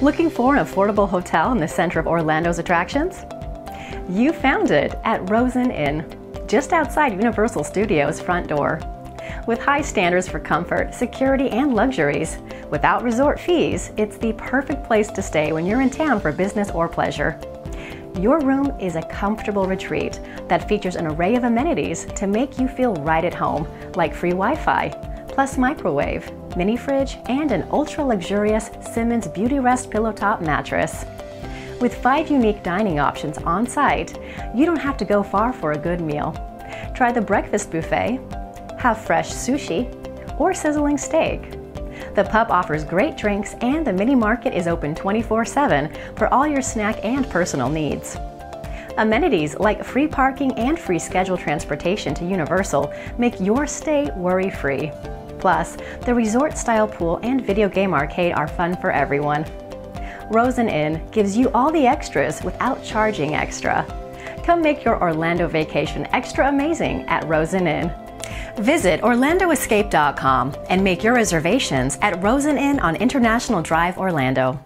Looking for an affordable hotel in the center of Orlando's attractions? You found it at Rosen Inn, just outside Universal Studios' front door. With high standards for comfort, security, and luxuries, without resort fees, it's the perfect place to stay when you're in town for business or pleasure. Your room is a comfortable retreat that features an array of amenities to make you feel right at home, like free Wi Fi, plus microwave, mini fridge, and an ultra luxurious Simmons Beautyrest pillow top mattress. With five unique dining options on site, you don't have to go far for a good meal. Try the breakfast buffet, have fresh sushi, or sizzling steak. The pub offers great drinks, and the mini market is open 24 7 for all your snack and personal needs. Amenities like free parking and free scheduled transportation to Universal make your stay worry free. Plus, the resort style pool and video game arcade are fun for everyone. Rosen Inn gives you all the extras without charging extra. Come make your Orlando vacation extra amazing at Rosen Inn. Visit OrlandoEscape.com and make your reservations at Rosen Inn on International Drive, Orlando.